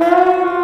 Oh